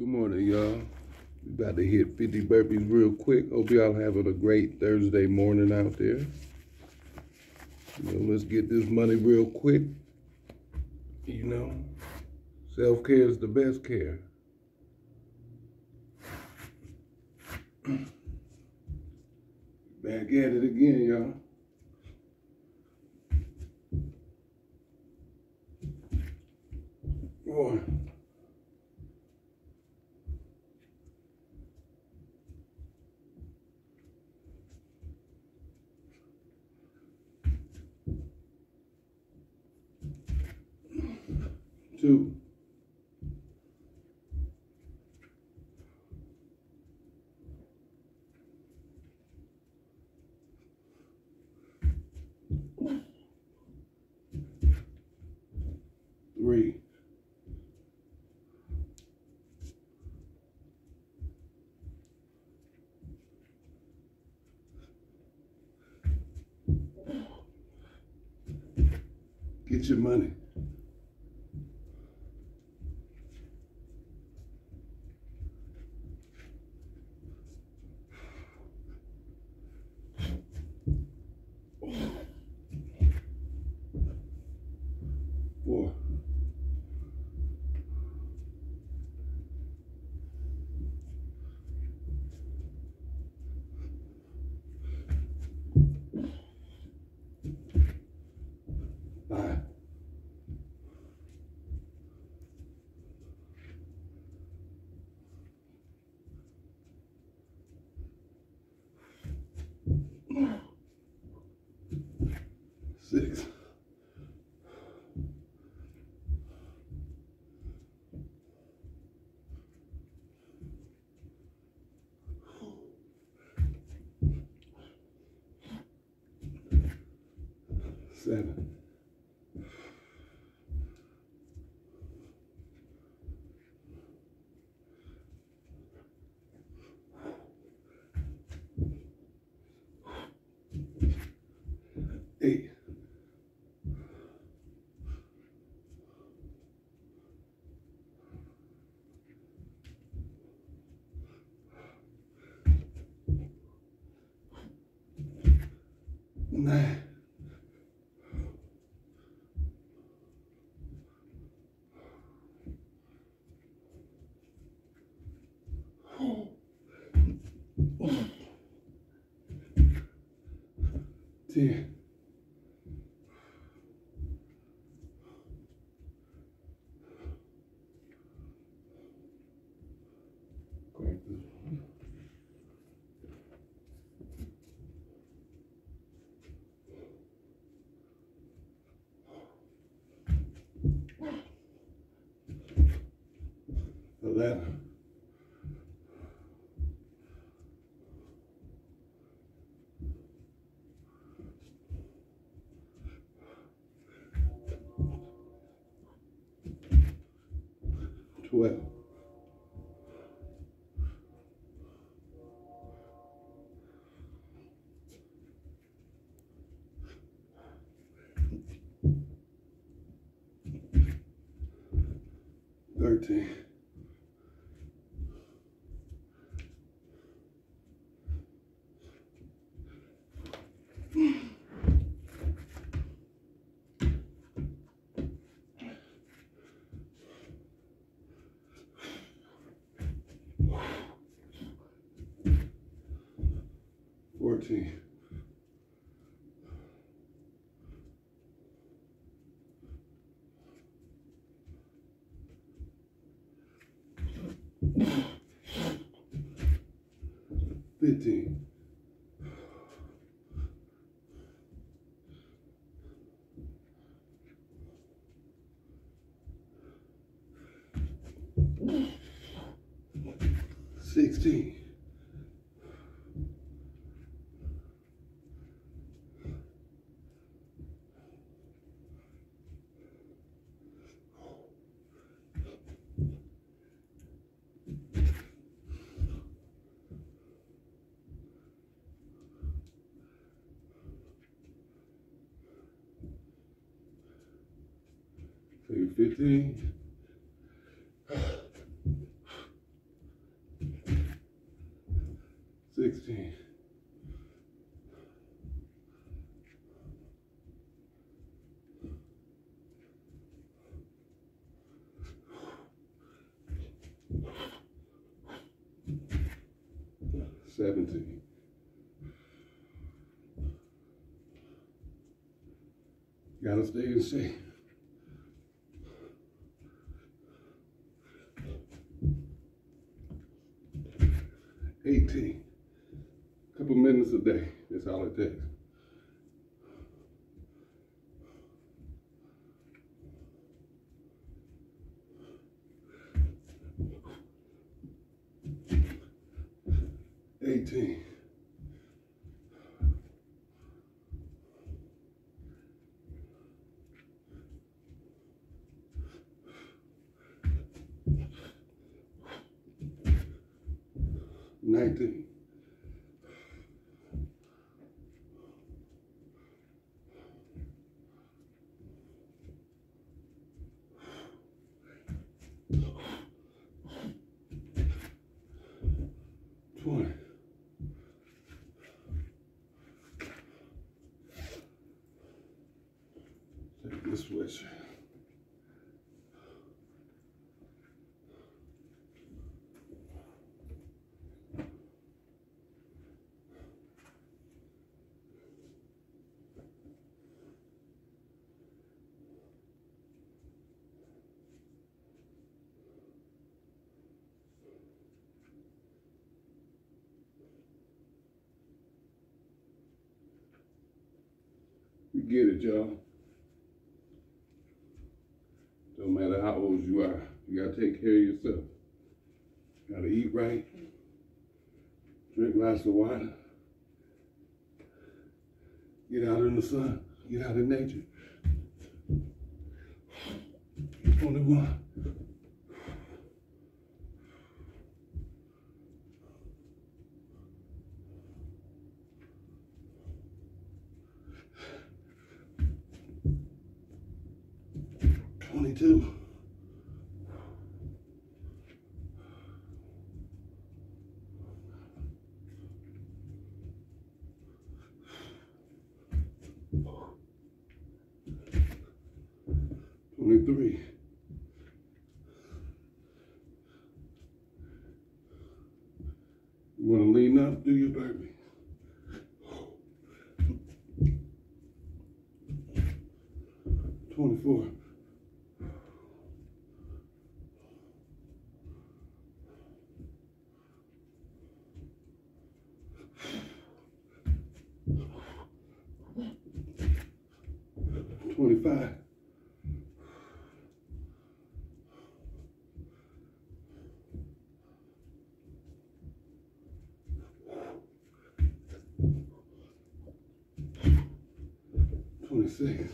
Good morning, y'all. We about to hit 50 burpees real quick. Hope y'all having a great Thursday morning out there. Let's get this money real quick. You know, self-care is the best care. Back at it again, y'all. Boy. Two. Three. Get your money. Four. Five. Six. Seven. Eight. Nine. Sim. Correto. É Twelve. Thirteen. Fifteen. Sixteen. 250. Sixteen. 17. Gotta stay in shape. Day. That's all it takes. Eighteen. Nineteen. Twenty. Take this switch. We get it, y'all. Don't matter how old you are, you gotta take care of yourself. Gotta eat right, drink lots of water, get out in the sun, get out in nature. 21. Twenty-two. Twenty-three. 25, Twenty-six.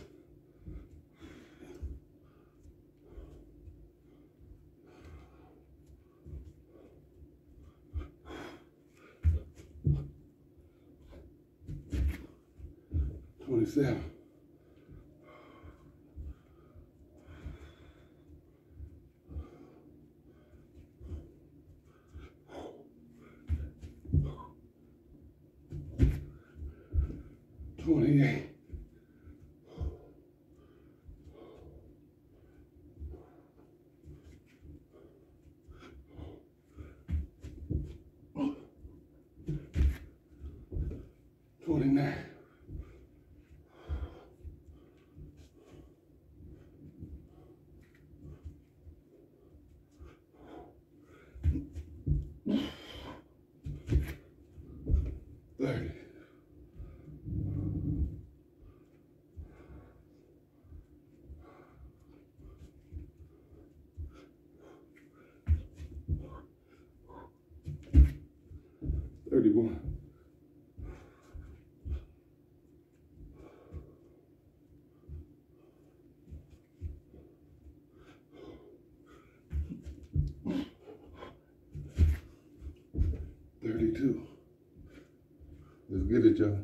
Twenty-seven. Twenty-nine. Thirty. Thirty-one. too. Let's get it, y'all.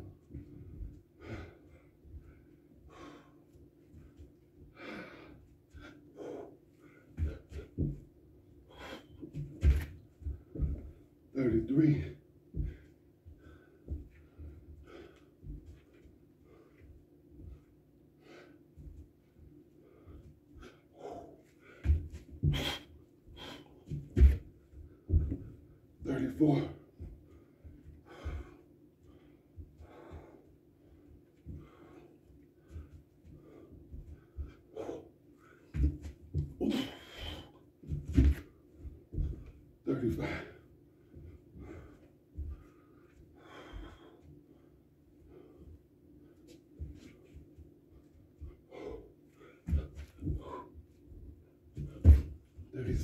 Thirty-three. Thirty-four.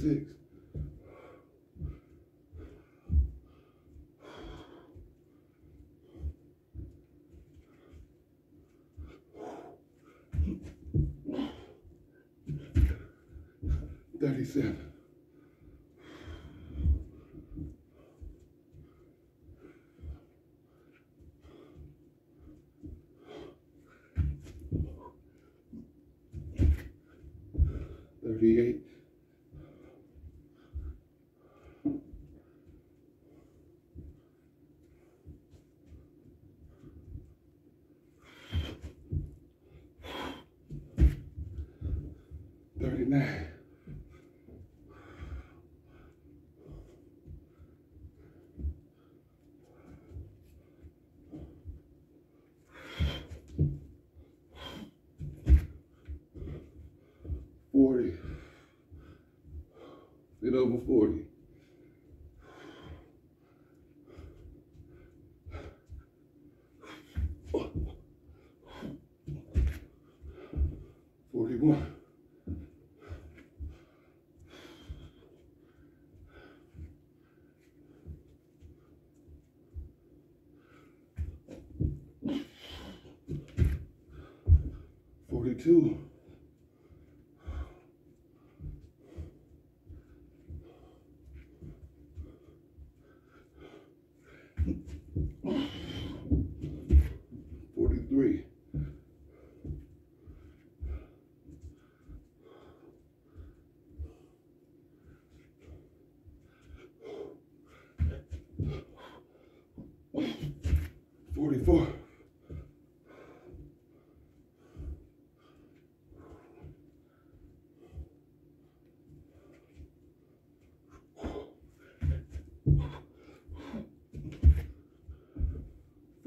Thirty-six. Thirty-seven. Thirty-eight. 40. Over 40. Forty-one. Forty-two.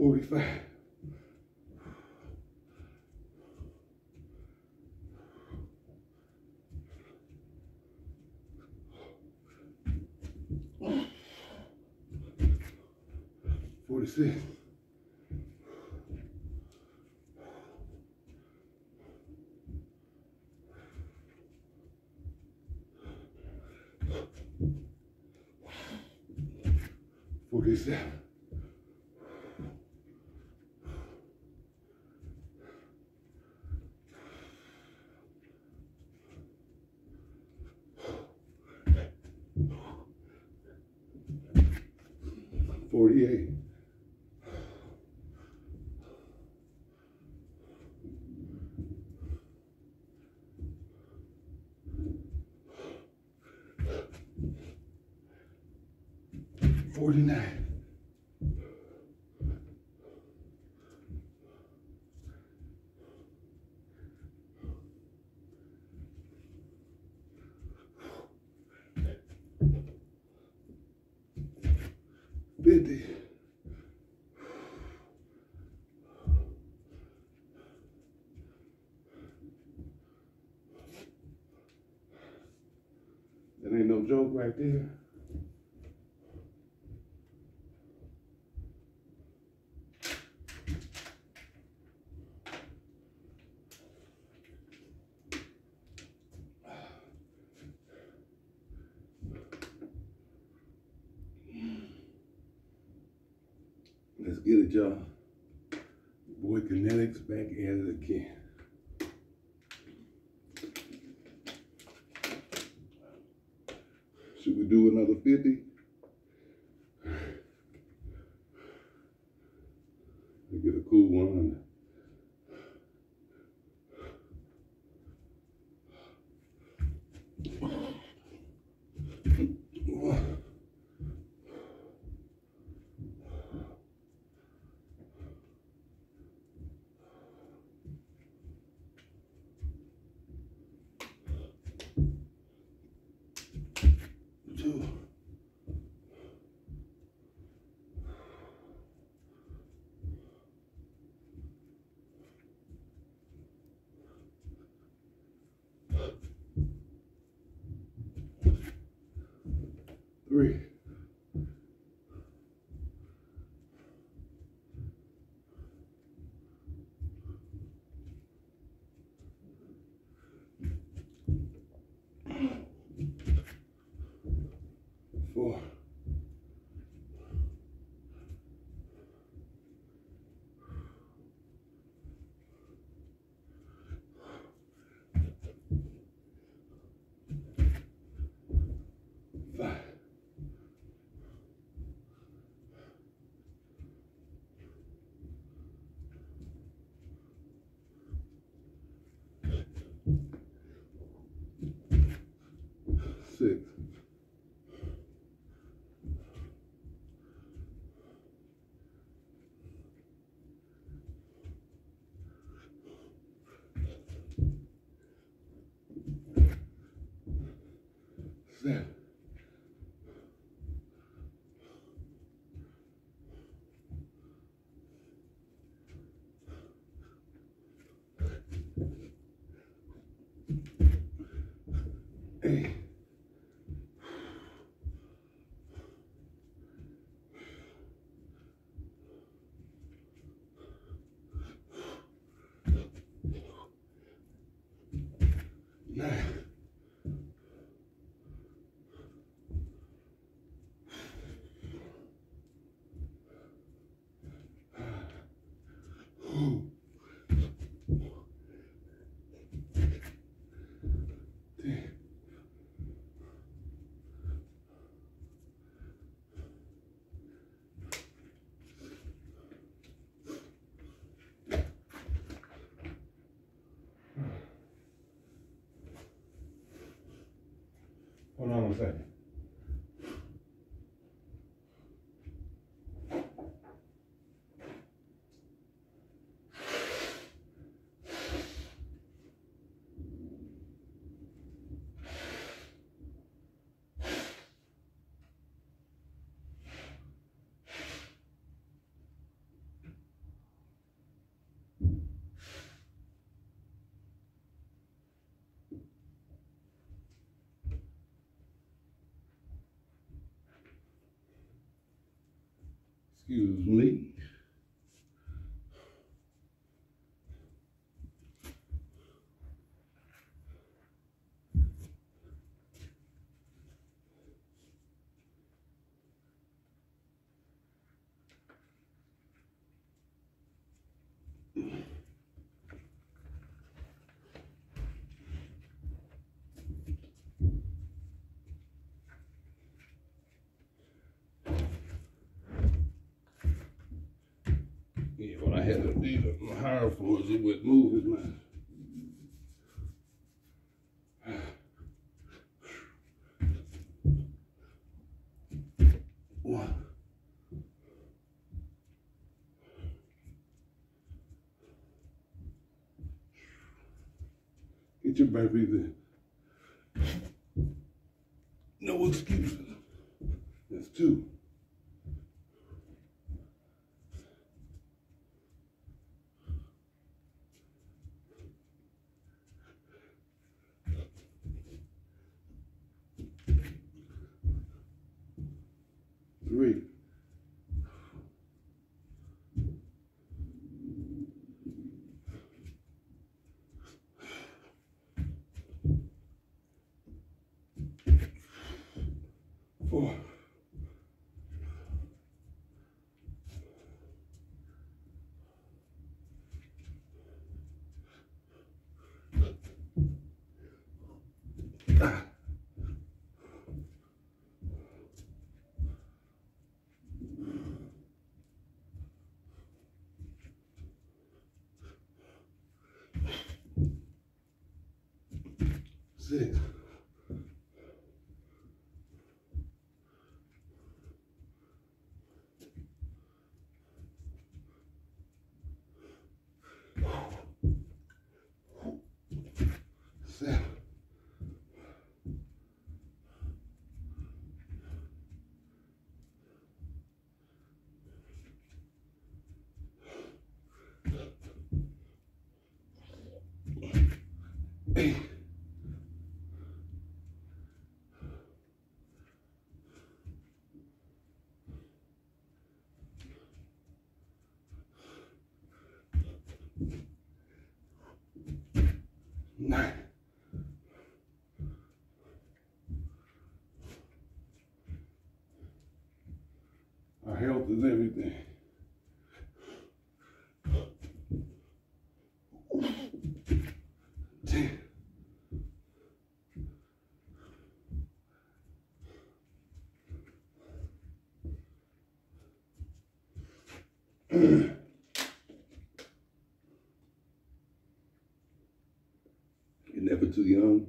público. Por isso. Por isso. 49. Fifty. That ain't no joke right there. too. Three. Four, five, six, seven, eight, nine, ten, Hold excuse me. Yeah, when I had to do the higher floors, it would move his mind. One. Get your baby there. No excuses. That's two. Three. Four. Six. happy. Nine. I health is everything. You're never too young.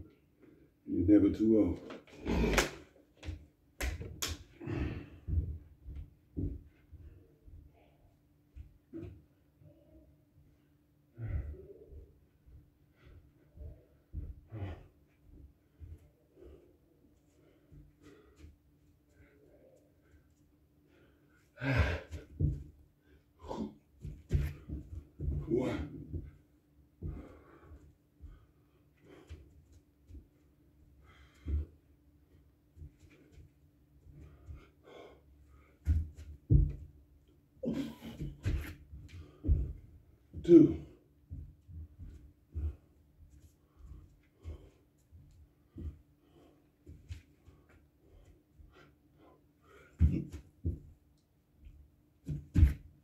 You're never too old. One. Two.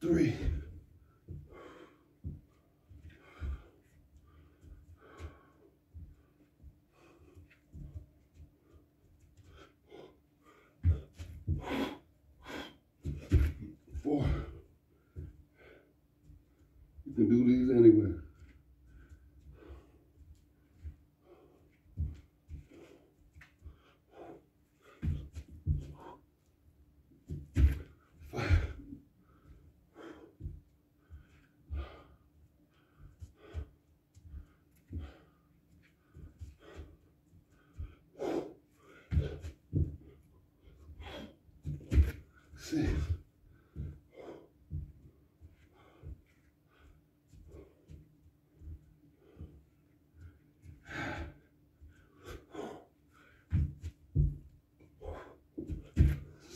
Three. Four. You can do these anywhere. Five. Six.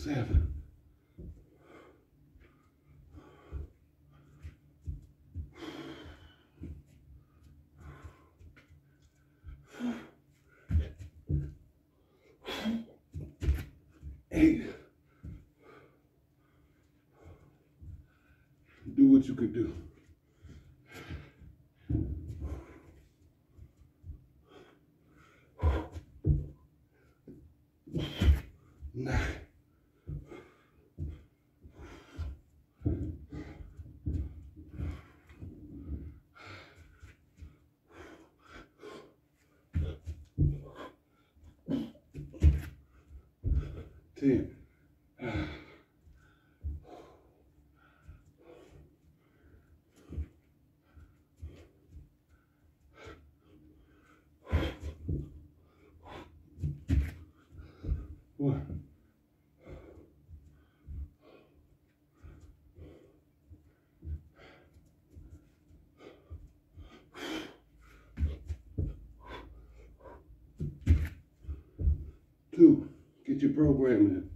Seven. Eight. Do what you can do. Nine. Ten. One. Two. Get your program in.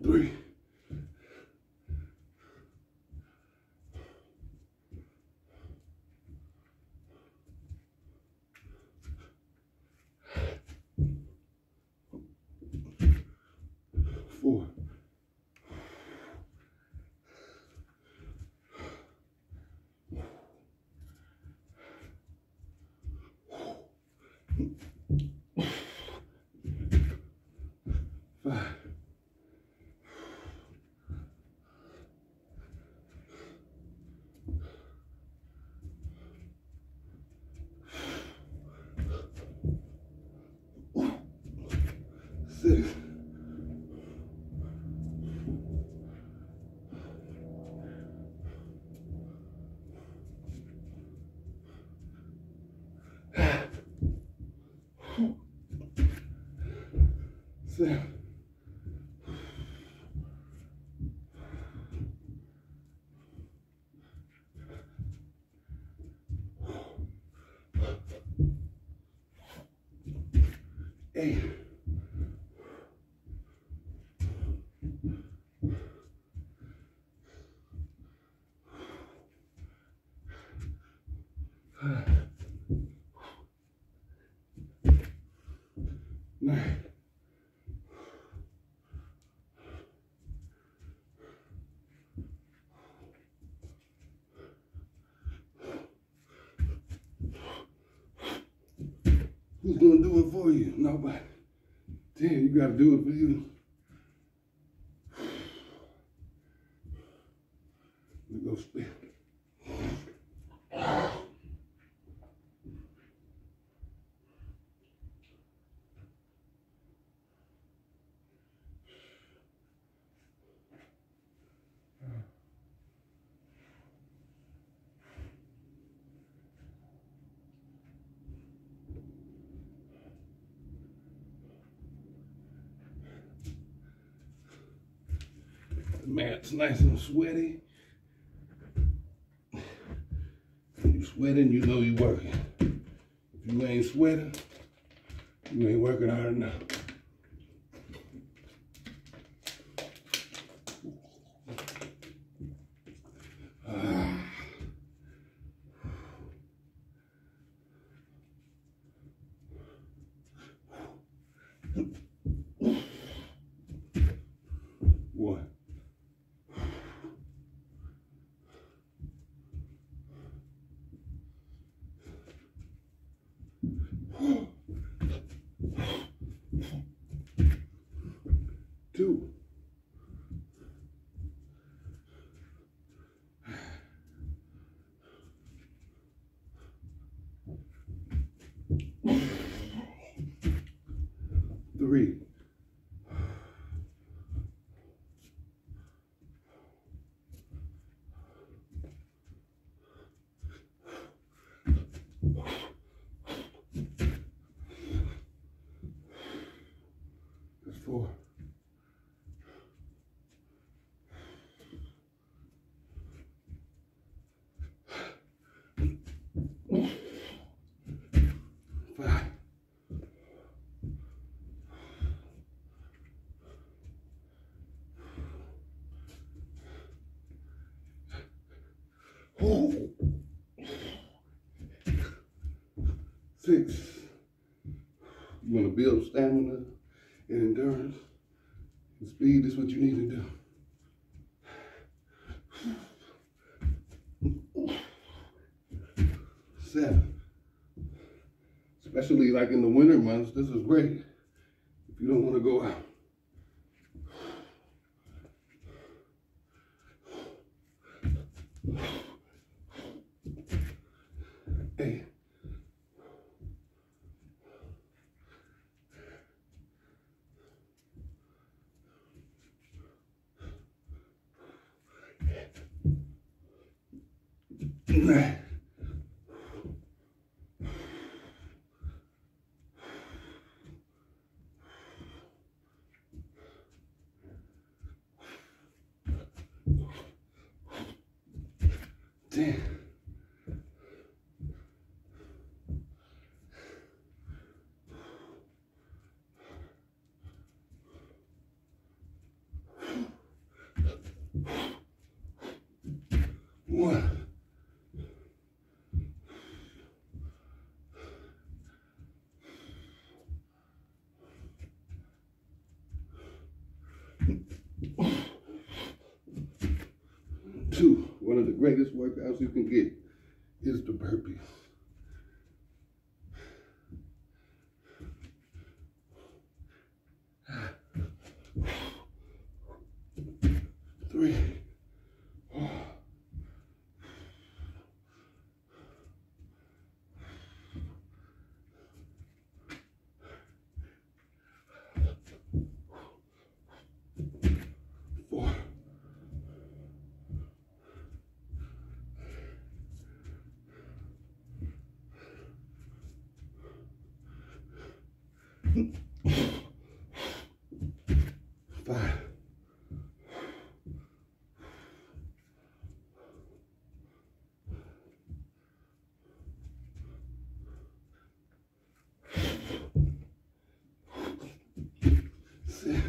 Three. Four. Five. Six. Seven. Eight. Who's gonna do it for you? Nobody. Damn, you gotta do it for you. Me go spin. Mat's nice and sweaty. You sweating, you know you're working. If you ain't sweating, you ain't working hard enough. Ah. One. Two. Three. That's four. Five. Six. You want to build stamina and endurance and speed is what you need to do. Seven. Especially like in the winter months, this is great. If you don't want to go out. Eight. Nine. Ten. One. Two, one of the greatest workouts you can get is the burpees. Three. Four. Five. Six.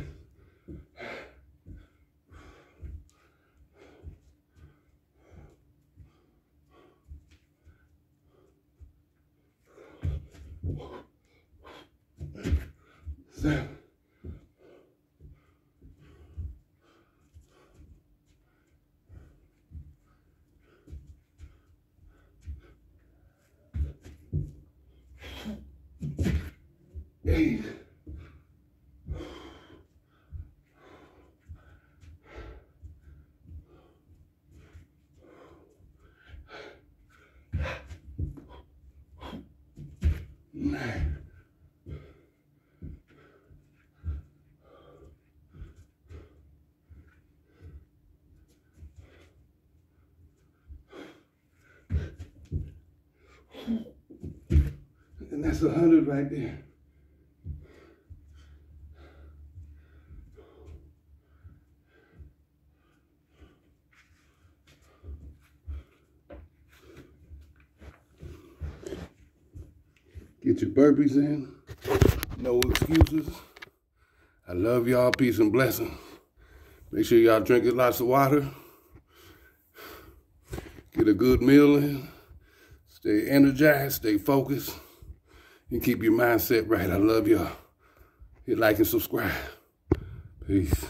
seven. Eight. Nine. And that's a hundred right there. Get your burpees in. No excuses. I love y'all. Peace and blessings. Make sure y'all drinking lots of water. Get a good meal in. Stay energized, stay focused, and keep your mindset right. I love y'all. Hit like and subscribe. Peace.